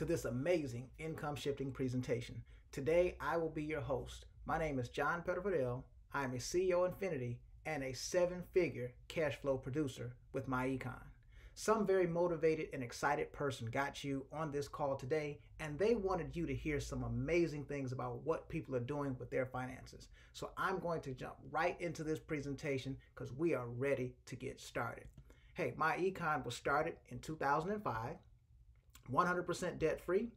To this amazing income shifting presentation. Today I will be your host. My name is Jon Pettiford El. I am a CEO Infinity and a seven figure cash flow producer with MyEcon. Some very motivated and excited person got you on this call today and they wanted you to hear some amazing things about what people are doing with their finances. So I'm going to jump right into this presentation because we are ready to get started. Hey, MyEcon was started in 2005, 100% debt free,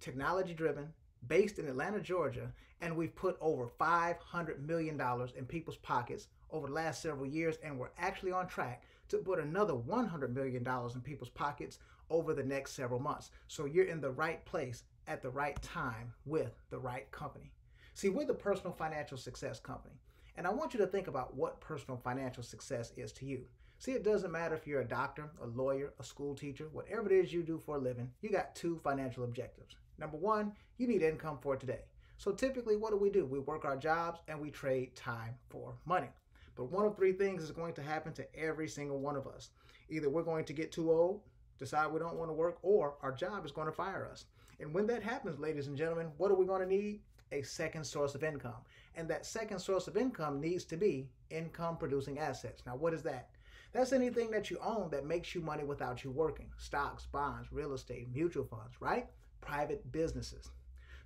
technology driven, based in Atlanta, Georgia, and we've put over $500 million in people's pockets over the last several years, and we're actually on track to put another $100 million in people's pockets over the next several months. So you're in the right place at the right time with the right company. See, we're the personal financial success company. And I want you to think about what personal financial success is to you. See, it doesn't matter if you're a doctor, a lawyer, a school teacher, whatever it is you do for a living, you got two financial objectives. Number one, you need income for today. So typically, what do we do? We work our jobs and we trade time for money. But one of three things is going to happen to every single one of us. Either we're going to get too old, decide we don't want to work, or our job is going to fire us. And when that happens, ladies and gentlemen, what are we going to need? A second source of income. And that second source of income needs to be income producing assets. Now, what is that? That's anything that you own that makes you money without you working. Stocks, bonds, real estate, mutual funds, right? Private businesses.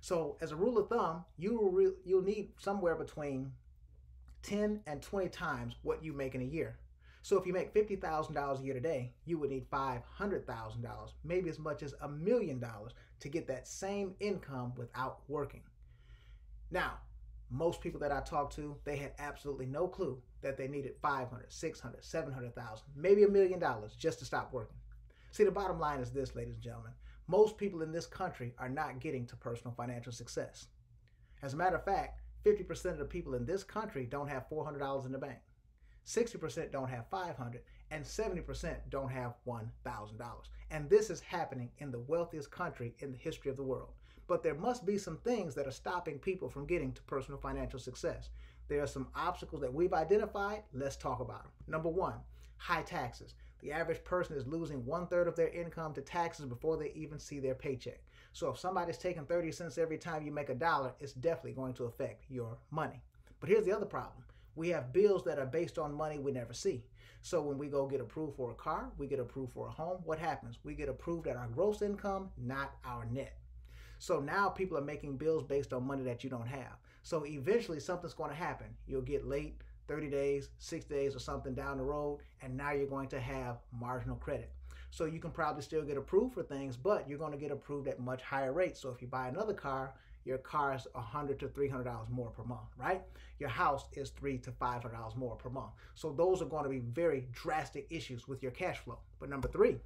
So, as a rule of thumb, you re- you'll need somewhere between 10 and 20 times what you make in a year. So if you make $50,000 a year today, you would need $500,000, maybe as much as a million dollars to get that same income without working. Now, most people that I talked to, they had absolutely no clue that they needed 500, 600, 700,000, maybe a million dollars just to stop working. See, the bottom line is this, ladies and gentlemen. Most people in this country are not getting to personal financial success. As a matter of fact, 50% of the people in this country don't have $400 in the bank. 60% don't have 500 and 70% don't have $1,000. And this is happening in the wealthiest country in the history of the world. But there must be some things that are stopping people from getting to personal financial success. There are some obstacles that we've identified. Let's talk about them. Number one, high taxes. The average person is losing one third of their income to taxes before they even see their paycheck. So if somebody's taking 30 cents every time you make a dollar, it's definitely going to affect your money. But here's the other problem. We have bills that are based on money we never see. So when we go get approved for a car, we get approved for a home, what happens? We get approved at our gross income, not our net. So now people are making bills based on money that you don't have. So eventually something's going to happen. You'll get late 30 days, six days, or something down the road, and now you're going to have marginal credit. So you can probably still get approved for things, but you're going to get approved at much higher rates. So if you buy another car, your car is 100 to 300 dollars more per month, right? Your house is three to 500 dollars more per month. So those are going to be very drastic issues with your cash flow. But number three,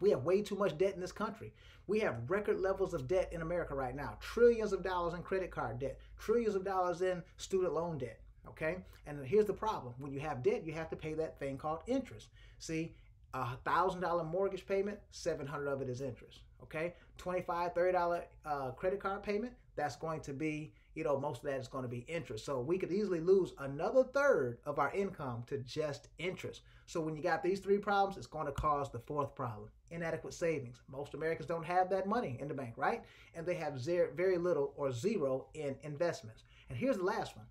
we have way too much debt in this country. We have record levels of debt in America right now. Trillions of dollars in credit card debt, trillions of dollars in student loan debt. Okay? And here's the problem. When you have debt, you have to pay that thing called interest. See, a thousand dollar mortgage payment, seven hundred of it is interest. Okay, twenty five, thirty dollar uh, credit card payment, that's going to be, you know, most of that is going to be interest. So we could easily lose another third of our income to just interest. So when you got these three problems, it's going to cause the fourth problem: inadequate savings. Most Americans don't have that money in the bank, right? And they have very little or zero in investments. And here's the last one: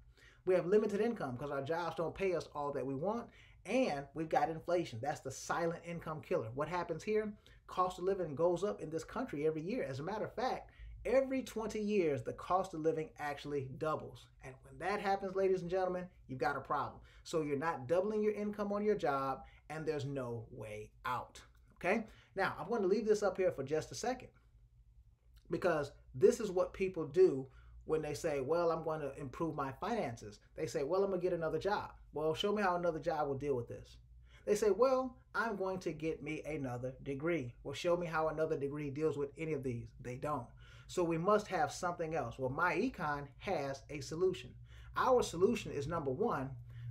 we have limited income because our jobs don't pay us all that we want and we've got inflation. That's the silent income killer. What happens here? Cost of living goes up in this country every year. As a matter of fact, every 20 years, the cost of living actually doubles. And when that happens, ladies and gentlemen, you've got a problem. So you're not doubling your income on your job, and there's no way out. Okay? Now, I'm going to leave this up here for just a second because this is what people do when they say, Well, I'm going to improve my finances. They say, Well, I'm going to get another job. Well, show me how another job will deal with this. They say, Well, I'm going to get me another degree. Well, show me how another degree deals with any of these. They don't. So we must have something else. Well, MyEcon has a solution. Our solution is number one,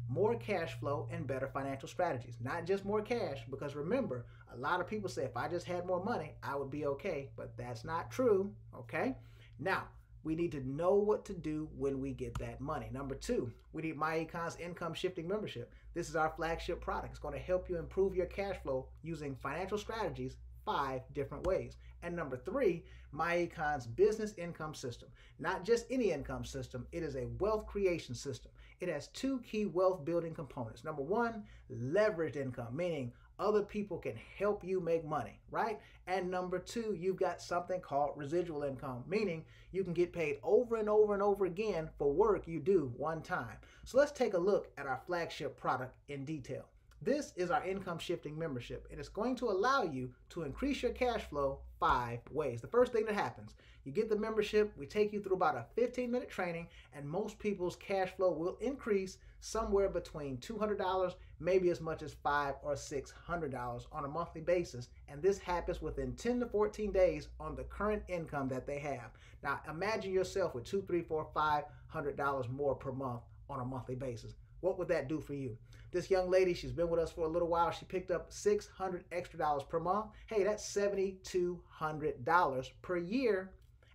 more cash flow and better financial strategies. Not just more cash, because remember, a lot of people say if I just had more money, I would be okay. But that's not true. Okay? Now, we need to know what to do when we get that money. Number two, we need MyEcon's income shifting membership. This is our flagship product. It's going to help you improve your cash flow using financial strategies five different ways. And number three, MyEcon's business income system. Not just any income system, it is a wealth creation system. It has two key wealth building components. Number one, leveraged income, meaning other people can help you make money, right? And number two, you've got something called residual income, meaning you can get paid over and over and over again for work you do one time. So let's take a look at our flagship product in detail. This is our income shifting membership, and it's going to allow you to increase your cash flow five ways. The first thing that happens, you get the membership, we take you through about a 15 minute training, and most people's cash flow will increase somewhere between $200, maybe as much as five or $600 on a monthly basis. And this happens within 10 to 14 days on the current income that they have. Now, imagine yourself with two, three, four, five hundred dollars more per month on a monthly basis. What would that do for you? This young lady, she's been with us for a little while. She picked up 600 extra dollars per month. Hey, that's $7,200 per year.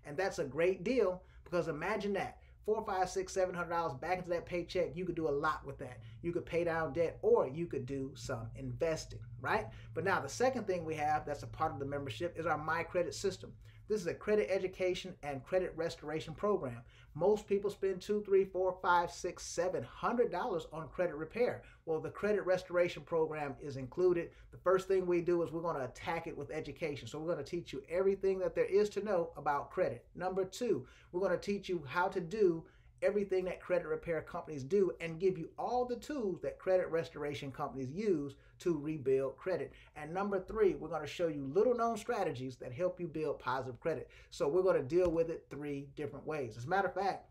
And that's a great deal because imagine that four, five, six, seven hundred dollars back into that paycheck. You could do a lot with that. You could pay down debt or you could do some investing, right? But now the second thing we have that's a part of the membership is our My Credit system. This is a credit education and credit restoration program. Most people spend two, three, four, five, six, seven hundred dollars on credit repair. Well, the credit restoration program is included. The first thing we do is we're going to attack it with education. So we're going to teach you everything that there is to know about credit. Number two, we're going to teach you how to do everything that credit repair companies do and give you all the tools that credit restoration companies use to rebuild credit. And number three, we're going to show you little known strategies that help you build positive credit. So we're going to deal with it three different ways. As a matter of fact,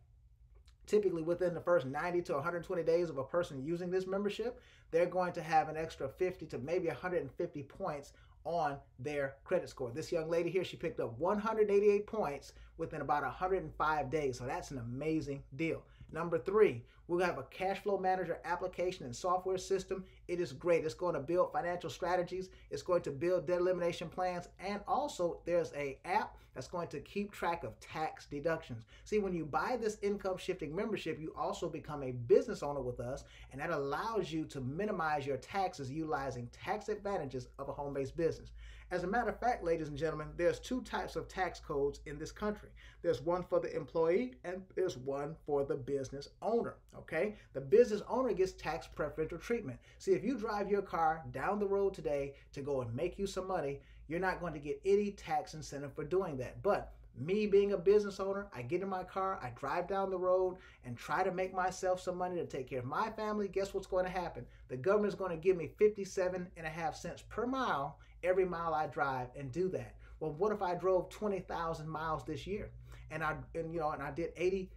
typically within the first 90 to 120 days of a person using this membership, they're going to have an extra 50 to maybe 150 points on their credit score. This young lady here, she picked up 188 points within about 105 days. So that's an amazing deal. Number three, we'll have a cash flow manager application and software system. It is great. It's going to build financial strategies. It's going to build debt elimination plans. And also there's a app that's going to keep track of tax deductions. See, when you buy this income shifting membership, you also become a business owner with us. And that allows you to minimize your taxes utilizing tax advantages of a home-based business. As a matter of fact, ladies and gentlemen, there's two types of tax codes in this country. There's one for the employee and there's one for the business owner, okay? The business owner gets tax preferential treatment. See, if you drive your car down the road today to go and make you some money, you're not going to get any tax incentive for doing that. But me being a business owner, I get in my car, I drive down the road and try to make myself some money to take care of my family. Guess what's going to happen? The government is going to give me 57 and a half cents per mile every mile I drive and do that. Well, what if I drove 20,000 miles this year and I and you know and I did 80%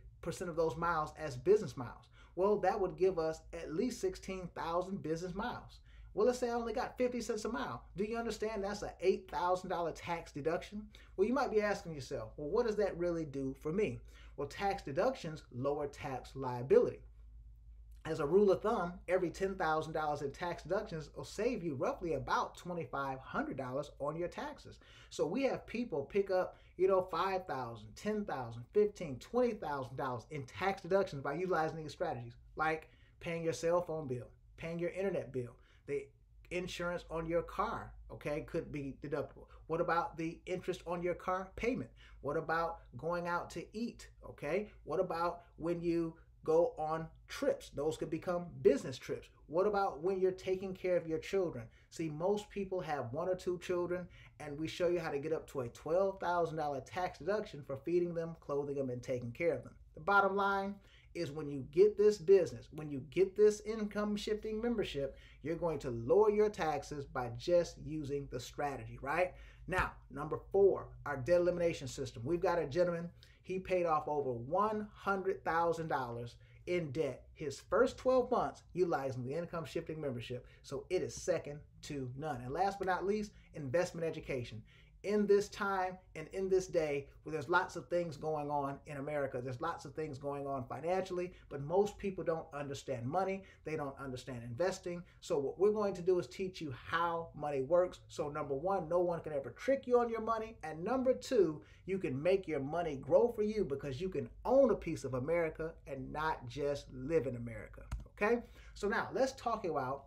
of those miles as business miles? Well, that would give us at least 16,000 business miles. Well, let's say I only got 50 cents a mile. Do you understand that's an $8,000 tax deduction? Well, you might be asking yourself, well, what does that really do for me? Well, tax deductions lower tax liability as a rule of thumb, every $10,000 in tax deductions will save you roughly about $2,500 on your taxes. So we have people pick up, you know, $5,000, $10,000, $15,000, $20,000 in tax deductions by utilizing these strategies, like paying your cell phone bill, paying your internet bill, the insurance on your car, okay, could be deductible. What about the interest on your car payment? What about going out to eat, okay? What about when you go on trips. Those could become business trips. What about when you're taking care of your children? See, most people have one or two children, and we show you how to get up to a $12,000 tax deduction for feeding them, clothing them, and taking care of them. The bottom line is when you get this business, when you get this income shifting membership, you're going to lower your taxes by just using the strategy, right? Now, number four, our debt elimination system. We've got a gentleman he paid off over $100,000 in debt his first 12 months utilizing the income shifting membership. So it is second to none. And last but not least, investment education in this time and in this day where there's lots of things going on in America. There's lots of things going on financially, but most people don't understand money. They don't understand investing. So what we're going to do is teach you how money works. So number one, no one can ever trick you on your money. And number two, you can make your money grow for you because you can own a piece of America and not just live in America. Okay? So now let's talk about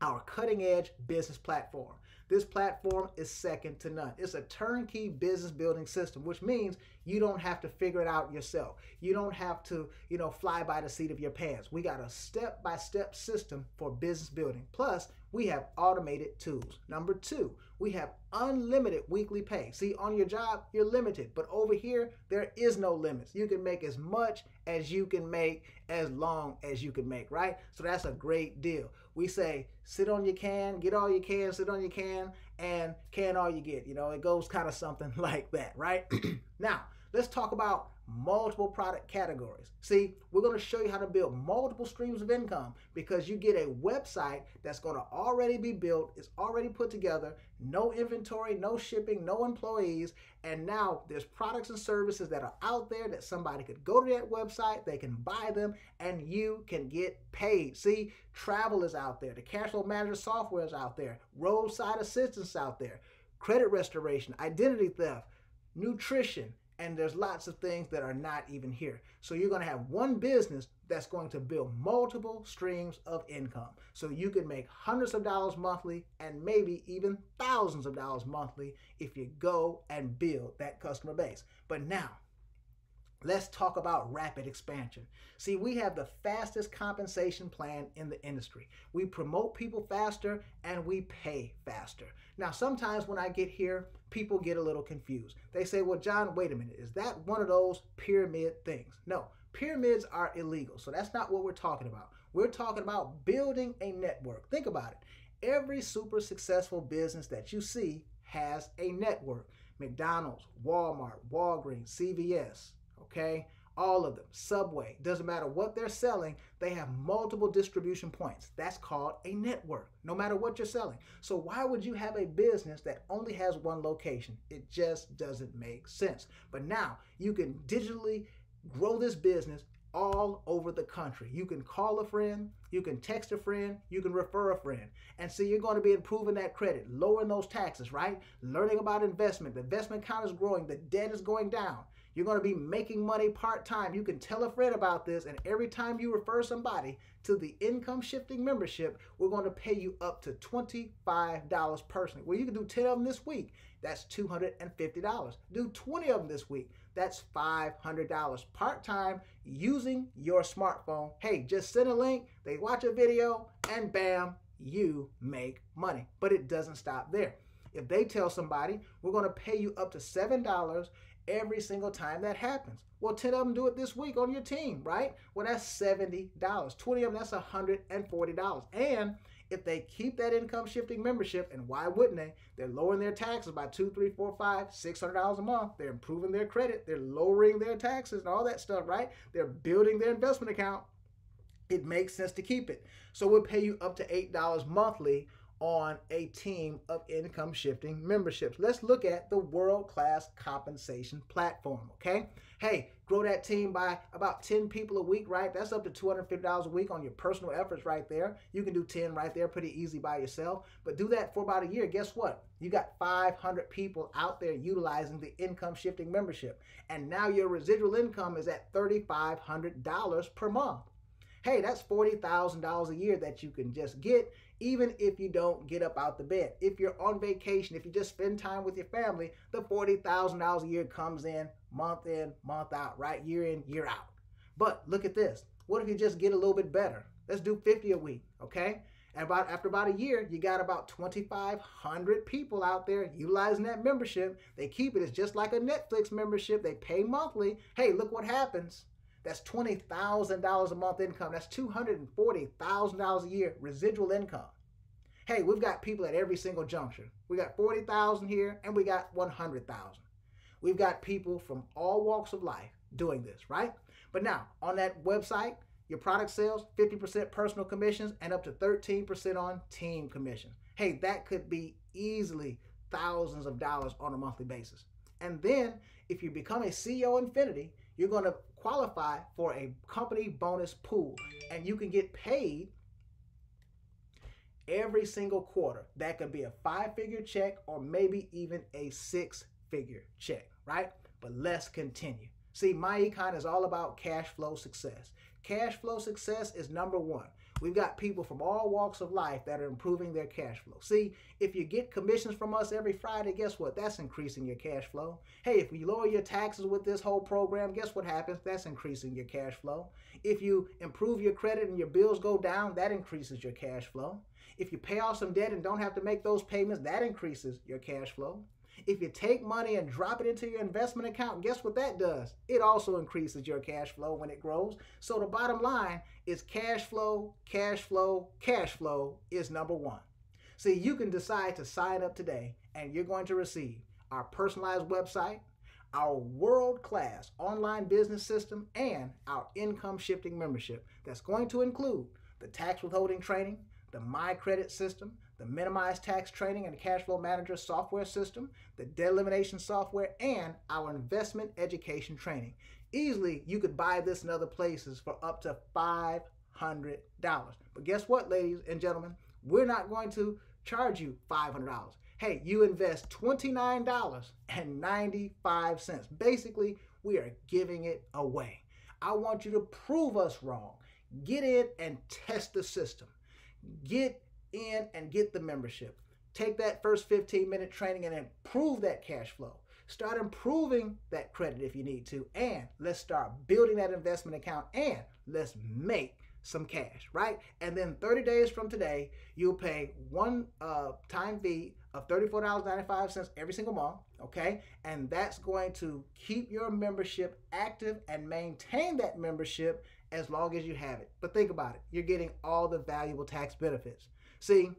our cutting edge business platform. This platform is second to none. It's a turnkey business building system, which means you don't have to figure it out yourself. You don't have to, you know, fly by the seat of your pants. We got a step-by-step system for business building. Plus, we have automated tools. Number two, we have unlimited weekly pay. See, on your job, you're limited, but over here, there is no limits. You can make as much as you can make as long as you can make, right? So that's a great deal. We say, sit on your can, get all you can, sit on your can, and can all you get. You know, it goes kind of something like that, right? now, let's talk about multiple product categories. See, we're going to show you how to build multiple streams of income because you get a website that's going to already be built, it's already put together, no inventory, no shipping, no employees, and now there's products and services that are out there that somebody could go to that website, they can buy them, and you can get paid. See, travel is out there, the cash flow manager software is out there, roadside assistance out there, credit restoration, identity theft, nutrition, and there's lots of things that are not even here. So you're going to have one business that's going to build multiple streams of income. So you can make hundreds of dollars monthly and maybe even thousands of dollars monthly if you go and build that customer base. But now, Let's talk about rapid expansion. See, we have the fastest compensation plan in the industry. We promote people faster and we pay faster. Now, sometimes when I get here, people get a little confused. They say, well, Jon, wait a minute, is that one of those pyramid things? No, pyramids are illegal. So that's not what we're talking about. We're talking about building a network. Think about it. Every super successful business that you see has a network. McDonald's, Walmart, Walgreens, CVS, okay? All of them, Subway, doesn't matter what they're selling, they have multiple distribution points. That's called a network, no matter what you're selling. So, why would you have a business that only has one location? It just doesn't make sense. But now you can digitally grow this business all over the country. You can call a friend, you can text a friend, you can refer a friend. And so you're going to be improving that credit, lowering those taxes, right? Learning about investment. The investment count is growing, the debt is going down. You're going to be making money part time. You can tell a friend about this, and every time you refer somebody to the income shifting membership, we're going to pay you up to $25 personally. Well, you can do 10 of them this week. That's $250. Do 20 of them this week. That's $500 part time using your smartphone. Hey, just send a link, they watch a video, and bam, you make money. But it doesn't stop there. If they tell somebody, we're going to pay you up to $7 every single time that happens. Well, 10 of them do it this week on your team, right? Well, that's $70. 20 of them, that's $140. And if they keep that income shifting membership, and why wouldn't they? They're lowering their taxes by two, three, four, five, six hundred dollars a month. They're improving their credit. They're lowering their taxes and all that stuff, right? They're building their investment account. It makes sense to keep it. So we'll pay you up to eight dollars monthly on a team of income shifting memberships. Let's look at the world class compensation platform, okay? Hey, grow that team by about 10 people a week, right? That's up to $250 a week on your personal efforts right there. You can do 10 right there pretty easy by yourself, but do that for about a year. Guess what? You got 500 people out there utilizing the income shifting membership, and now your residual income is at $3,500 per month. Hey, that's $40,000 a year that you can just get even if you don't get up out the bed. If you're on vacation, if you just spend time with your family, the $40,000 a year comes in month in, month out, right? Year in, year out. But look at this. What if you just get a little bit better? Let's do 50 a week, okay? And about after about a year, you got about 2,500 people out there utilizing that membership. They keep it. It's just like a Netflix membership. They pay monthly. Hey, look what happens. That's $20,000 a month income. That's $240,000 a year residual income. Hey, we've got people at every single juncture. We got 40,000 here and we got 100,000. We've got people from all walks of life doing this, right? But now, on that website, your product sales, 50% personal commissions and up to 13% on team commissions. Hey, that could be easily thousands of dollars on a monthly basis. And then if you become a CEO Infinity, you're going to qualify for a company bonus pool and you can get paid every single quarter. That could be a five figure check or maybe even a six figure check, right? But let's continue. See, MyEcon is all about cash flow success. Cash flow success is number one. We've got people from all walks of life that are improving their cash flow. See, if you get commissions from us every Friday, guess what? That's increasing your cash flow. Hey, if you lower your taxes with this whole program, guess what happens? That's increasing your cash flow. If you improve your credit and your bills go down, that increases your cash flow. If you pay off some debt and don't have to make those payments, that increases your cash flow. If you take money and drop it into your investment account, guess what that does? It also increases your cash flow when it grows. So the bottom line is cash flow, cash flow, cash flow is number one. See, you can decide to sign up today and you're going to receive our personalized website, our world class online business system, and our income shifting membership that's going to include the tax withholding training, the My Credit system, the minimized tax training and cash flow manager software system, the debt elimination software, and our investment education training. Easily, you could buy this in other places for up to $500. But guess what, ladies and gentlemen? We're not going to charge you $500. Hey, you invest $29.95. Basically, we are giving it away. I want you to prove us wrong. Get in and test the system. Get in and get the membership. Take that first 15 minute training and improve that cash flow. Start improving that credit if you need to. And let's start building that investment account and let's make some cash, right? And then 30 days from today, you'll pay one uh, time fee of $34.95 every single month, okay? And that's going to keep your membership active and maintain that membership as long as you have it. But think about it you're getting all the valuable tax benefits. See,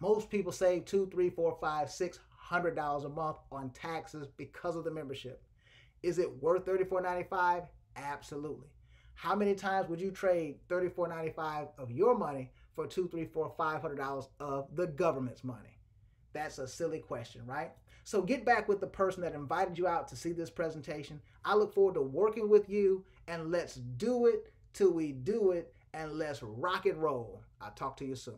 most people save two, three, four, five, six hundred dollars a month on taxes because of the membership. Is it worth $34.95? Absolutely. How many times would you trade $34.95 of your money for two, three, four, five hundred dollars of the government's money? That's a silly question, right? So get back with the person that invited you out to see this presentation. I look forward to working with you and let's do it till we do it and let's rock and roll. I'll talk to you soon.